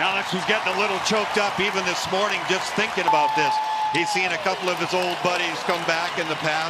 Alex was getting a little choked up even this morning just thinking about this. He's seen a couple of his old buddies come back in the past.